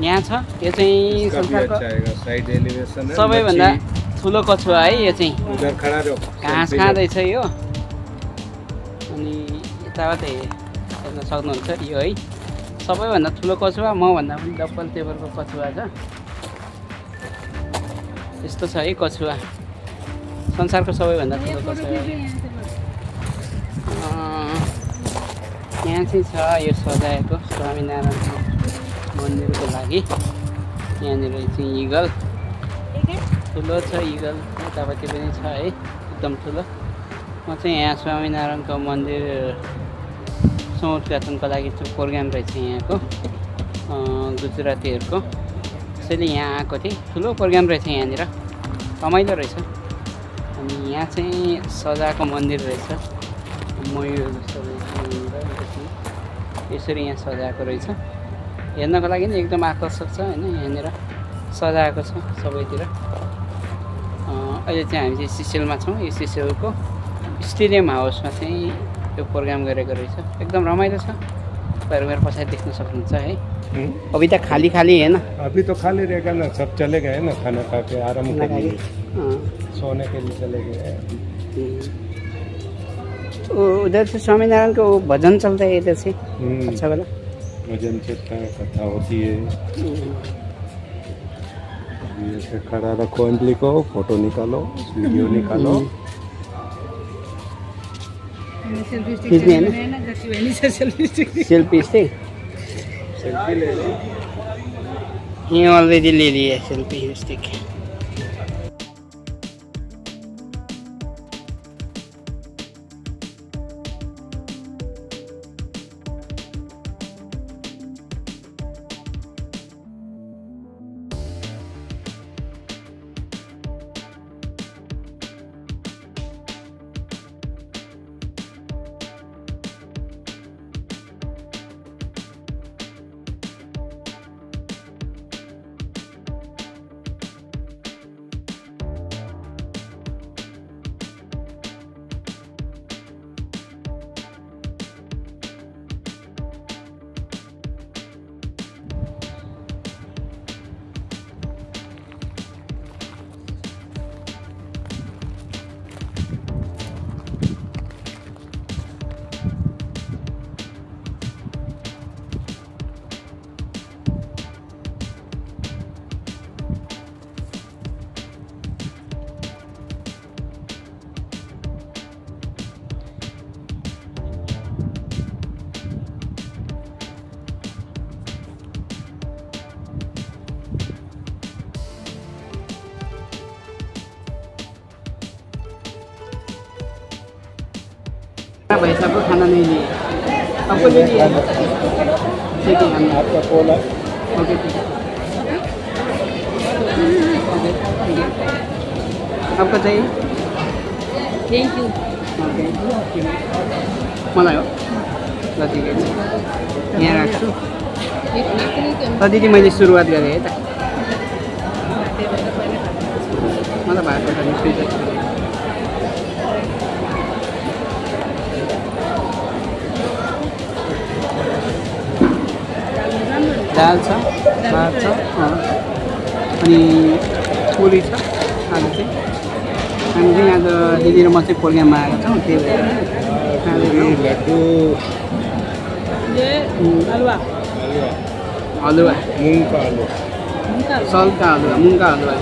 यहाँ छ। यो चाहिँ संसारको सबैभन्दा ठुलो कछुवा है यो चाहिँ। घाँस खाँदैछ यो। अनि यताबाट हेर्न सक्नुहुन्छ यो है। सबैभन्दा ठुलो कछुवा मभन्दा पनि डब्बल टेबलको कछुवा छ। यस्तो छ है कछुवा। संसारको सबैभन्दा ठुलो कछुवा यहाँ चाहिँ छ यो सजाएको स्वामीनारायण। मन्दिरको लागि यहाँनिर चाहिँ इगल। ठुलो छ इगल। यतापट्टि पनि छ है एकदम ठुलो। म चाहिँ यहाँ स्वामीनारायणको मन्दिर समुद्घाटनको लागि चाहिँ प्रोग्राम रहेछ यहाँको गुजरातीहरूको। त्यसैले यहाँ आएको थिएँ। ठुलो प्रोग्राम रहेछ यहाँनिर। रमाइलो रहेछ। अनि यहाँ चाहिँ सजाएको मन्दिर रहेछ। मयूर जस्तो रहेछ। यसरी यहाँ सजाएको रहेछ। हेर्नको लागि नि एकदम आकर्षक छ होइन यहाँनिर सजाएको छ सबैतिर। अहिले चाहिँ हामी चाहिँ सिसेलमा छौँ यो सिसेलको स्टेडियम हाउसमा चाहिँ यो प्रोग्राम गरेको रहेछ। एकदम रमाइलो छ। तपाईँहरू मेरो पछाडि देख्न सक्नुहुन्छ है? अभी त खाली खाली है ना अभी तो खाली रहेगा ना सब चले गए ना खाना खा के आराम के। लिए। सोने के लिए चले गए। उधर से स्वामीनारायण को वो भजन चलता है। इधर से हम्म, अच्छा वाला भजन है कथा होती है। ये से खड़ा रखो अंजलि को फ़ोटो निकालो वीडियो निकालो। खींचने है ना सेल्फी स्टिक सेल्फी ले लो। ये ऑलरेडी ले ली है सेल्फी स्टिक भाई सबको खाना नहीं लिए आपको ले ठीक है आपका कॉल ओके ठीक है ओके ठीक है आपको चाहिए थ्याङ्क यू ओके मलाई हो ल ठिकै छ यहाँ राख्छु ल दिदी मैले सुरुवात गरेँ है त मलाई भएको दाल छ भात छ अनि पुरी छ आज चाहिँ। हामी चाहिँ आज दिदी र म चाहिँ प्रोग्राममा आएको छौँ त्यही भएर हलुवा। सल्का हलुवा मुङ्गा हलुवा।